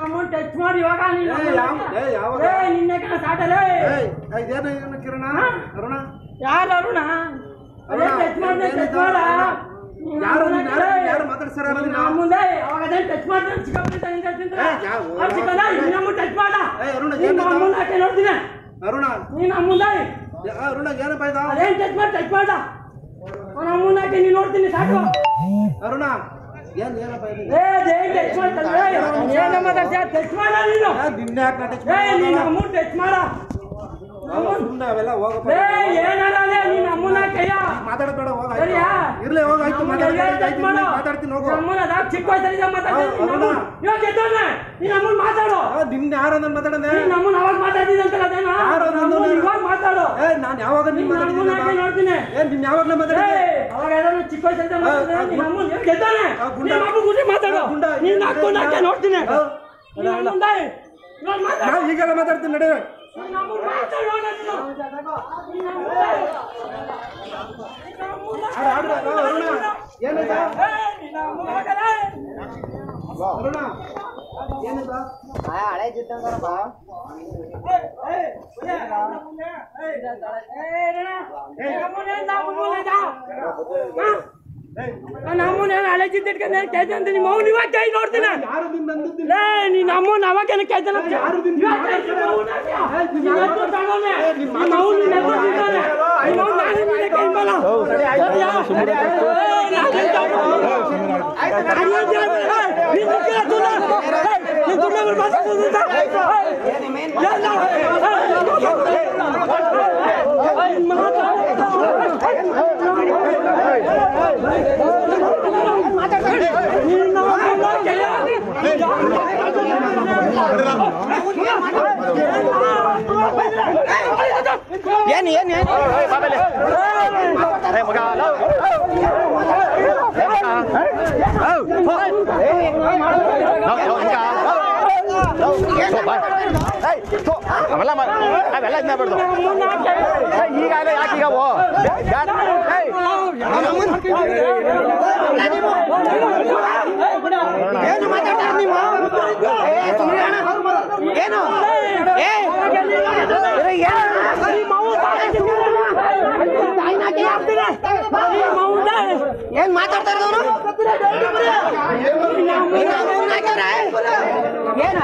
ಅಮ್ಮನ್ ಟಚ್ ಮಾಡಿ ಇವಾಗ ನಿನ್ನ ಕಣ ಸಾಟಲೇ ಇದೇನು ಕಿರಣ? ಅರುಣ? ಯಾರು ಅರುಣ? ಅದೇ ಟಚ್ ಮಾಡಿ ಟಚ್? ಮಾಡ. ನೀನ್ ಮುಂದೆ ಟಚ್ ಮಾಡ್ತೀನಿ ಟಚ್ ಮಾಡ ನೋಡ್ತೀನಿ. ಅರುಣ? ನಿನ್ನ ಅಮ್ಮಂದೆ. ಯಾ- ಅರುಣ ಏನಪ್ಪ ಅದೇನ್ ಟಚ್ ಮಾಡಿ ಟಚ್ ಮಾಡ. ಅವನ ನೀನ್ ನೋಡ್ತೀನಿ ಸಾಕು. ಅರುಣ? ಏ ನೀನು. ಏ, ಏ ಅವೆಲ್ಲ ಹೋಗಪ್ಪ. ಏ ಮಾತಾಡಬೇಡ ಹೋಗ? ಇರ್ಲಿ ಹೋಗ ಆಯ್ತು. ಮಾತಾಡ್ತೀನಿ ಹೋಗು. ಚಿಕ್ಕ ವಯಸ್ಸಲ್ಲಿ ಮಾತಾಡೋ. ಮಾತಾಡು ಯಾರ ಮಾತಾಡನೆ ನಿನ್ನ ಅಮ್ಮನ್ ಅವಾಗ ಮಾತಾಡ್ತಿದ್ದಂತಲ್ಲ ಅದೇನಾ? ಯಾರು ನಿನ್ನ ಇವಾಗ ಮಾತಾಡೋ. ಏ ನಾನ್ ಯಾವಾಗ ನಿಮ್ಮ ನೋಡ್ತೀನಿ? ಏನ್ ನಿನ್ ಯಾವಾಗ್ಲೂ ಏ ಮಾತಾಡಿದ್ದೆ ಅವಾಗ ಯಾವ್ದಾದ್ರು ಚಿಕ್ಕ ವಯಸ್ಸಲ್ಲಿ ಮಾತಾಡು ನಿನ್ನ ಹಾಕೊಂಡು ಹಾಕಿ ನೋಡ್ತೀನಿ. ಈಗೆಲ್ಲ ಮಾತಾಡ್ತೀನಿ ನಡೆ ನೀನು. ಆ, ಅರುಣ. ಹಳೆ ಜಿದ್ದಂಗಾರಪ್ಪ ನಮ್ಮನ್ನ ಅಲೆಜಿದ್ದಿಟ್ಕೊಂಡು ಕೇಳ್ತೀನಿ ಅಂತ ನಿಮ್ಮ ಅವ್ನು ಇವಾಗ ಕೈ ನೋಡ್ತೀನಿ ಯಾರು ನಿನ್ನ ಅಂದಿದ್ದೀನಿ ಲೇ ನೀನ್ ಅಮ್ಮನ ಅವಾಗೇನು ಕೇಳ್ತಾನ ಯಾರು ಏನ್ ಏನ್ ಏನ್ ಅವೆಲ್ಲ ಮಾ- ಅವೆಲ್ಲ ಇದನ್ನ ಬಿಡ್ದು ಈಗ ಯಾಕೆ ಈಗ ಓ ಏನು ಏನು? ಏನ್ ಮಾತಾಡ್ತಾ ಇರೋನು ಏನು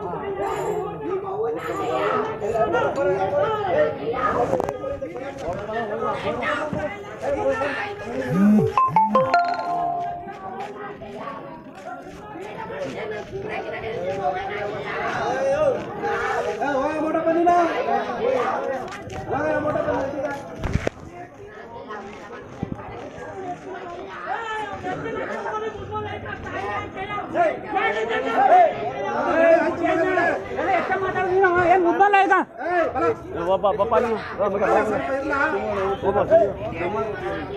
Mm-hmm. ಏನ್ ಮುದ್ದಲ್ಲ ಈಗ ಏಯ್, ಬಲ. ಸ್ವಲ್ಪ ಇರ್ಲಾ?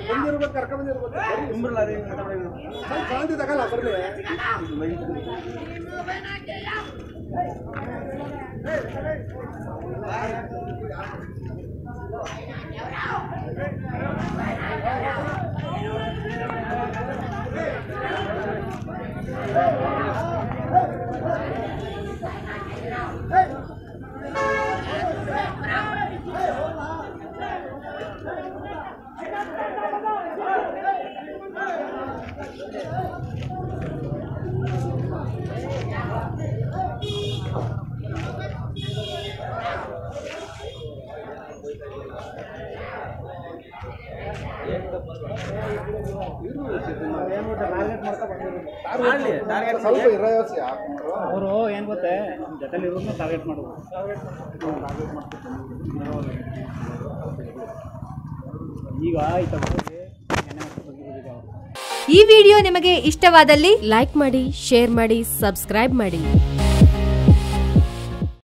ಬಂದಿರ್ಬೇಕು, ಕರ್ಕೊಂಡ್ ಬಂದಿರ್ಬೇಕು. ಸ್ವಲ್ಪ ಶಾಂತಿ ತಗೊಳ್ಳ, ಬರ್ಲಿ. ಸ್ವಲ್ಪ ಇರೋಸಿ ಹಾಕೊಂಡ್ರು ಅವರು ಏನ್ ಗೊತ್ತೇ? ಜೊತೆಲಿ ಇರೋದನ್ನ ಟಾರ್ಗೆಟ್ ಮಾಡೋದು ಈಗ ಆಯ್ತು ಈ ವಿಡಿಯೋ ನಿಮಗೆ ಇಷ್ಟವಾದಲ್ಲಿ ಲೈಕ್ ಮಾಡಿ ಶೇರ್ ಮಾಡಿ ಸಬ್ಸ್ಕ್ರೈಬ್ ಮಾಡಿ.